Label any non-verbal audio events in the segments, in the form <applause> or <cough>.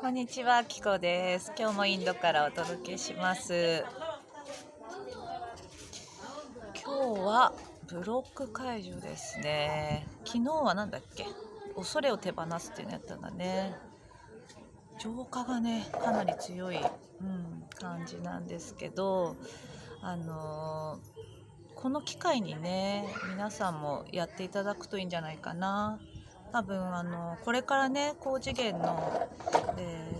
こんにちは、キコです。今日もインドからお届けします。今日はブロック解除ですね。昨日はなんだっけ？恐れを手放すっていうのやったんだね。浄化がね、かなり強い、うん、感じなんですけど、あのーこの機会にね、皆さんもやっていただくといいんじゃないかな。多分あのこれからね高次元の、えー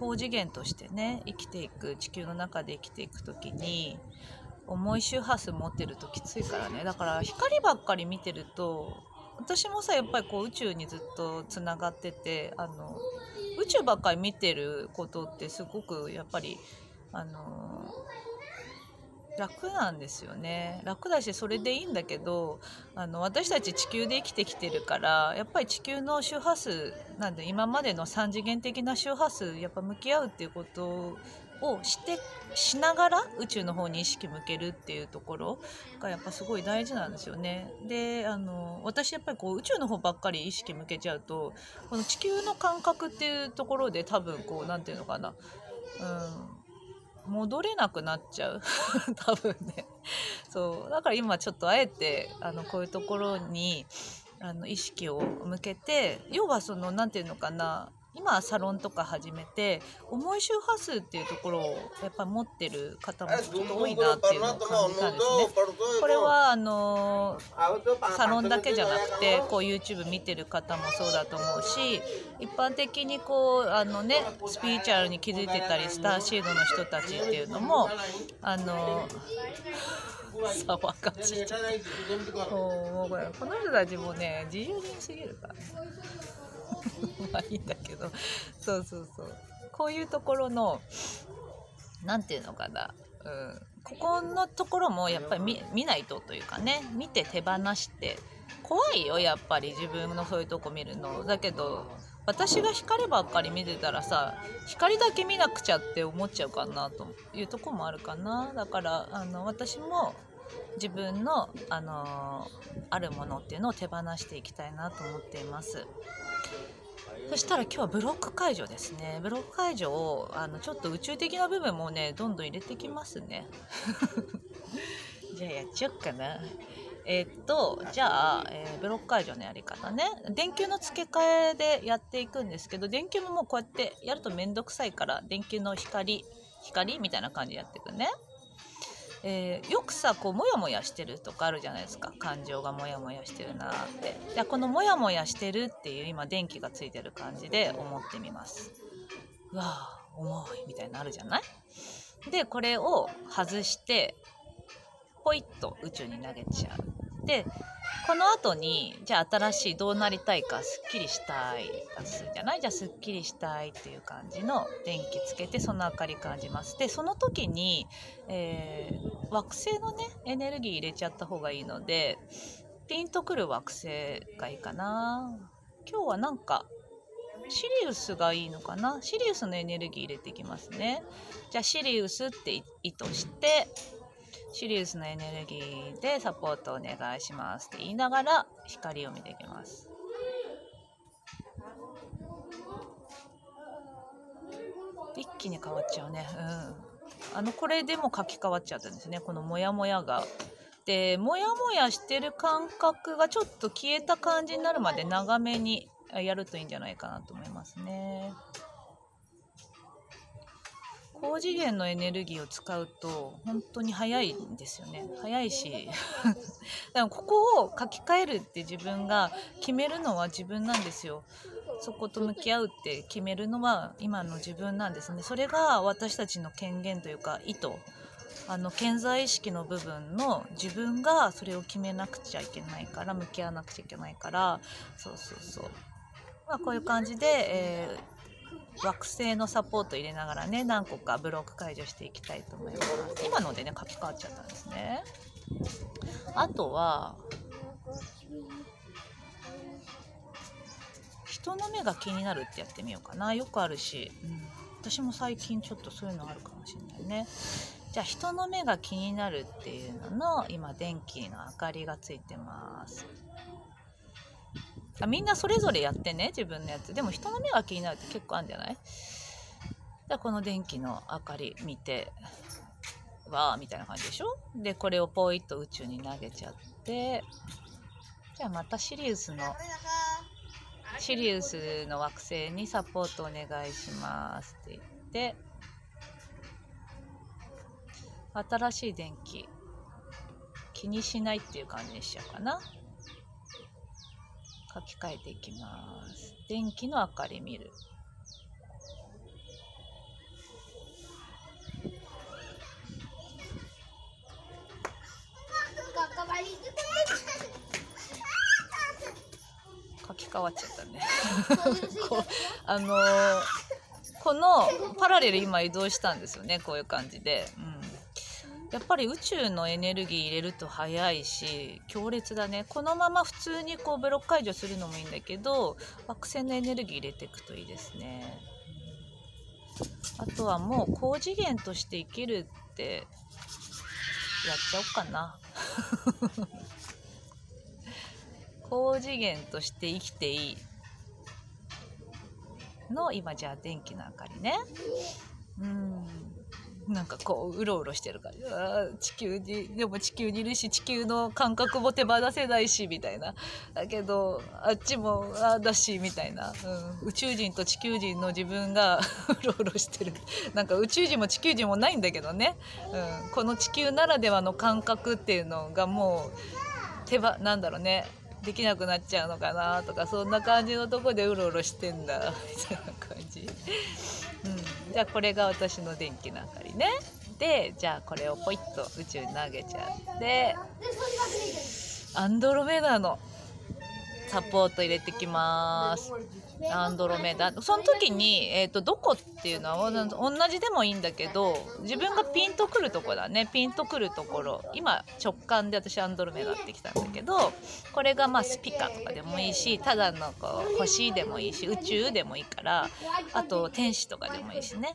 高次元としてね生きていく地球の中で生きていく時に重い周波数持ってるときついからね。だから光ばっかり見てると私もさやっぱりこう宇宙にずっとつながっててあの宇宙ばっかり見てることってすごくやっぱりあの楽なんですよね。楽だしそれでいいんだけどあの私たち地球で生きてきてるからやっぱり地球の周波数なんで今までの3次元的な周波数やっぱ向き合うっていうことをしてしながら宇宙の方に意識向けるっていうところがやっぱすごい大事なんですよね。であの私やっぱりこう宇宙の方ばっかり意識向けちゃうとこの地球の感覚っていうところで多分こうなんていうのかな、うん、戻れなくなっちゃう。<laughs> 多分ね。そう。だから今ちょっとあえてあのこういうところにあの意識を向けて要はそのなんていうのかな。今サロンとか始めて重い周波数っていうところをやっぱり持ってる方もちょっと多いなっていうのを感じたんですね。これはあのサロンだけじゃなくてこう YouTube 見てる方もそうだと思うし一般的にこうあのねスピリチュアルに気づいてたりスターシードの人たちっていうのもあの騒がしい。うこの人たちもね自由人すぎるから。ね <laughs> まあいいんだけど。そうそうそう。こういうところのなんていうのかな、うん、ここのところもやっぱり見見ないとというかね。見て手放して。怖いよやっぱり。自分のそういうとこ見るの。だけど私が光ばっかり見てたらさ光だけ見なくちゃって思っちゃうかなというとこもあるかな。だからあの私も自分の、あのあるものっていうのを手放していきたいなと思っています。そしたら今日はブロック解除ですね。ブロック解除をあのちょっと宇宙的な部分もねどんどん入れてきますね。<laughs> じゃあやっちゃおっかな。えーっとじゃあ、えーブロック解除のやり方ね電球の付け替えでやっていくんですけど電球ももうこうやってやると面倒くさいから電球の光光みたいな感じでやっていくね。えーよくさこうモヤモヤしてるとかあるじゃないですか。感情がモヤモヤしてるなって。じゃこのモヤモヤしてるっていう今電気がついてる感じで思ってみます。うわあ重いみたいになるじゃない？でこれを外してポイッと宇宙に投げちゃう。でこの後にじゃあ新しいどうなりたいかすっきりしたいじゃないじゃあすっきりしたいっていう感じの電気つけてその明かり感じます。でその時に、えー惑星のねエネルギー入れちゃった方がいいのでピンとくる惑星がいいかな。今日はなんかシリウスがいいのかな？シリウスのエネルギー入れていきますね。じゃあシリウスって意図してシリウスのエネルギーでサポートお願いします。って言いながら光を見ていきます。一気に変わっちゃうね。うん。あのこれでも書き換わっちゃったんですね。このモヤモヤが。でモヤモヤしてる感覚がちょっと消えた感じになるまで長めにやるといいんじゃないかなと思いますね。高次元のエネルギーを使うと本当に早いんですよね。早いし。<laughs> でもここを書き換えるって自分が決めるのは自分なんですよ。そこと向き合うって決めるのは今の自分なんですね。それが私たちの権限というか意図。あの健在意識の部分の自分がそれを決めなくちゃいけないから向き合わなくちゃいけないから。そうそうそう。まあこういう感じで、えー惑星のサポート入れながらね何個かブロック解除していきたいと思います。今のでね書き換わっちゃったんですね。あとは人の目が気になるってやってみようかな。よくあるし、うん、私も最近ちょっとそういうのあるかもしれないね。じゃあ人の目が気になるっていうのの今電気の明かりがついてます。あみんなそれぞれやってね自分のやつ。でも人の目が気になるって結構あるんじゃない？じゃこの電気の明かり見てわーみたいな感じでしょ？でこれをポイッと宇宙に投げちゃってじゃあまたシリウスのシリウスの惑星にサポートお願いしますって言って新しい電気気にしないっていう感じにしちゃうかな。書き換えていきます。電気の明かり見る。書き換わっちゃったね。<laughs> こうあのーこのパラレル今移動したんですよねこういう感じで、うん、やっぱり宇宙のエネルギー入れると早いし強烈だね。このまま普通にこうブロック解除するのもいいんだけど惑星のエネルギー入れていくといいですね。あとはもう高次元として生きるってやっちゃおうかな。<laughs> 高次元として生きていい。の今じゃあ電気の明かりね。うん。なんかこううろうろしてる感じ。あ地球にでも地球にいるし地球の感覚も手放せないしみたいな。だけどあっちもああだしみたいな、うん、宇宙人と地球人の自分が <laughs> うろうろしてる。なんか宇宙人も地球人もないんだけどね、うん、この地球ならではの感覚っていうのがもう手ばなんだろうね。できなくなっちゃうのかなとかそんな感じのとこでうろうろしてんだ。みたいな感じ、うん、じゃあこれが私の電気の明かりね。でじゃあこれをポイッと宇宙に投げちゃって。アンドロメダのサポート入れてきます。アンドロメダ。その時に、えー、とどこっていうのは同じでもいいんだけど自分がピンとくるところだねピンとくるところ今直感で私アンドロメダってきたんだけどこれがまあスピカとかでもいいしただのこう星でもいいし宇宙でもいいからあと天使とかでもいいしね。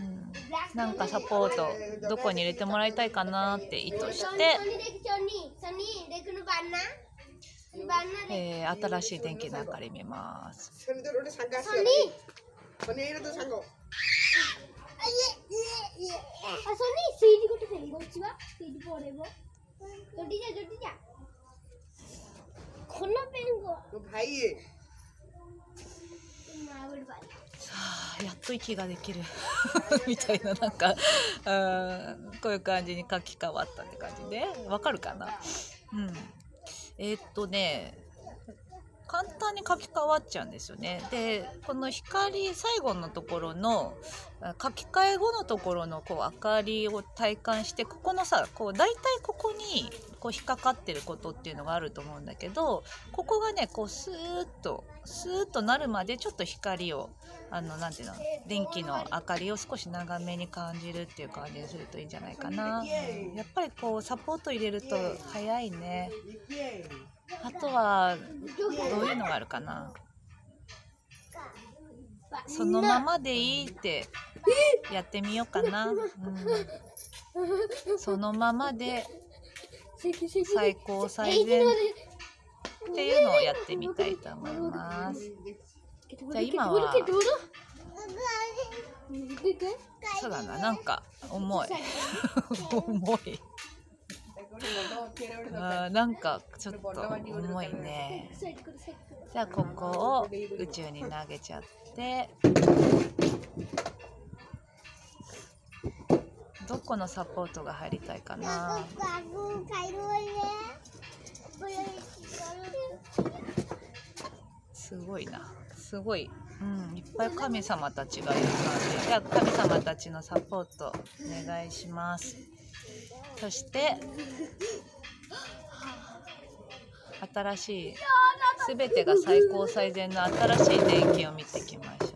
うん、なんかサポートどこに入れてもらいたいかなって意図して、えー、新しい電気の明かり見ます。さあやっと息ができるみたいななんかうんこういう感じに書き換わったって感じでわかるかなうんえーっとね簡単に書き換わっちゃうんですよね。でこの光最後のところの書き換え後のところのこう明かりを体感してここのさこう大体ここにこう引っかかってることっていうのがあると思うんだけどここがねこうスーッとスーッとなるまでちょっと光をあのなていうの電気の明かりを少し長めに感じるっていう感じにするといいんじゃないかな、やっぱりこうサポート入れると早いね。あとはどういうのがあるかな？そのままでいいってやってみようかな、うん、そのままで最高最善っていうのをやってみたいと思います。じゃあ今はそうだななんか重い。<laughs> <laughs> 重いあなんかちょっと重いね。じゃあここを宇宙に投げちゃって。どこのサポートが入りたいかな？すごいな。すごい、うん、いっぱい神様たちがいる感じ。じゃあ神様たちのサポートお願いします。そして新しい全てが最高最善の新しい電気を見ていきましょう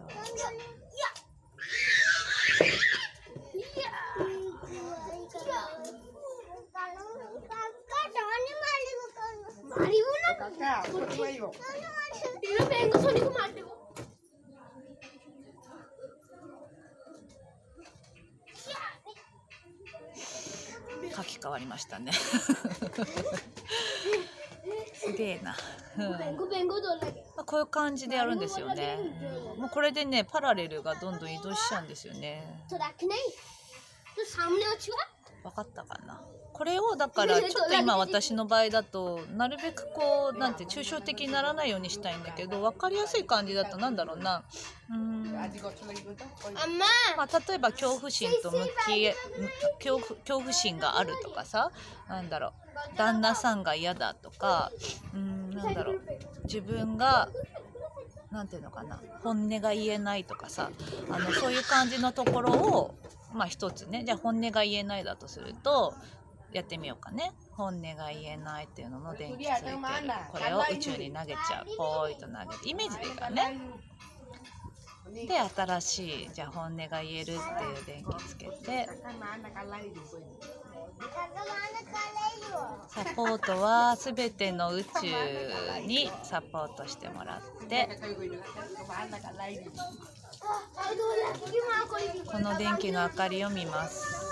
マリオナわりましたね。すげえな、うん、こういう感じでやるんですよね。もうこれでねパラレルがどんどん移動しちゃうんですよね。分かったかな。これをだから <laughs> ちょっと今私の場合だとなるべくこうなんて抽象的にならないようにしたいんだけど分かりやすい感じだとなんだろうな。うん。まあ。例えば恐怖心と向き恐怖恐怖心があるとかさなんだろう。旦那さんが嫌だとかうんなんだろう。自分がなんていうのかな。本音が言えないとかさあのそういう感じのところをまあ一つね。じゃあ本音が言えないだとするとやってみようかね。本音が言えないっていうのの電気ついてる。これを宇宙に投げちゃう。ポーイと投げてイメージでいいからね。で新しいじゃあ本音が言えるっていう電気つけて。サポートはすべての宇宙にサポートしてもらって、この電気の明かりを見ます。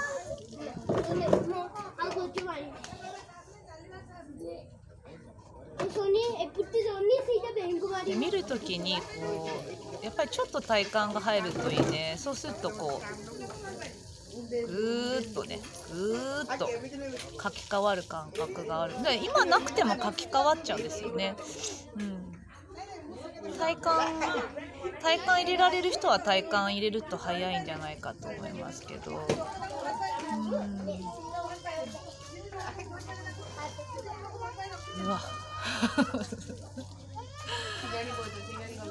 Mau aku cuma ini Sony, eh putih Sony sih kita bengko で mari. 見るときにこうやっぱりちょっと体感が入るといいね。そうするとこうぐーっとねぐーっと書き換わる感覚がある。で今なくても書き換わっちゃうんですよね。うん。体感体感入れられる人は体感入れると早いんじゃないかと思いますけど。うん。うわ。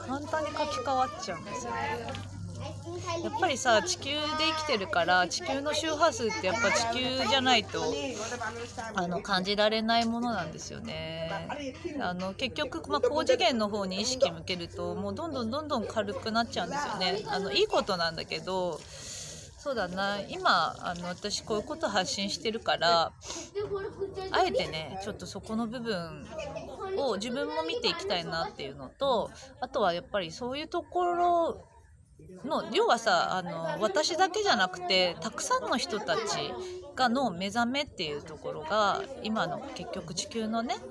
簡単に書き換わっちゃうんですよね。やっぱりさ地球で生きてるから地球の周波数ってやっぱ地球じゃないとあの感じられないものなんですよね。あの結局、まあ、高次元の方に意識向けるともうどんどんどんどん軽くなっちゃうんですよね。あのいいことなんだけどそうだな。今あの私こういうこと発信してるからあえてねちょっとそこの部分を自分も見ていきたいなっていうのとあとはやっぱりそういうところの要はさあの私だけじゃなくてたくさんの人たちがの目覚めっていうところが今の結局地球のね <laughs>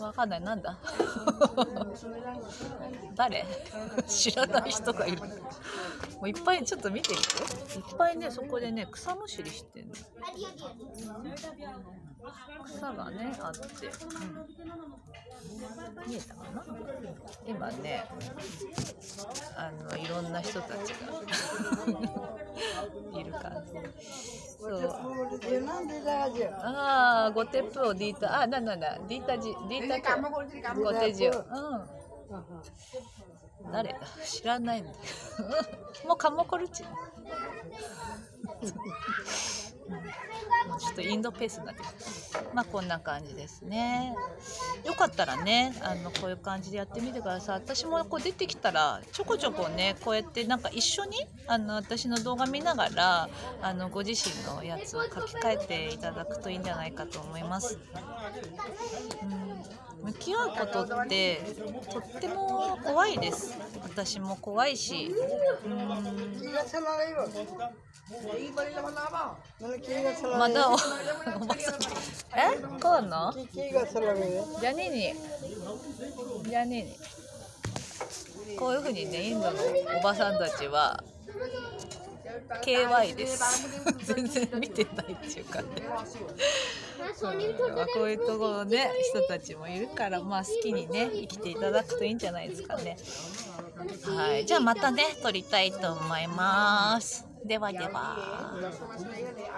わかんない。なんだ？<laughs> 誰？知らない人がいる。もういっぱいちょっと見てみていっぱいねそこでね草むしりしてんの。草がねあって、うん、見えたかな？今ねあのいろんな人たちが。<laughs> いる感じ。そうああ、ゴテプをディー誰だ？知らないんだ。もうカモコルチ。ちょっとインドペースになってまあこんな感じですね。よかったらね、あのこういう感じでやってみてください。私もこう出てきたらちょこちょこね、こうやってなんか一緒にあの私の動画見ながらあのご自身のやつを書き換えていただくといいんじゃないかと思います。うん、向き合うことってとっても怖いです。私も怖いし.まだおおばさんえこうの？じゃあねに。じゃあねに。こういうふうにねインドのおばさんたちは KY です全然見てないっていうかね。Nah, Sony まあこういうところね人たちもいるからまあ好きにね生きていただくといいんじゃないですかね。はいじゃあまたね撮りたいと思います。ではでは。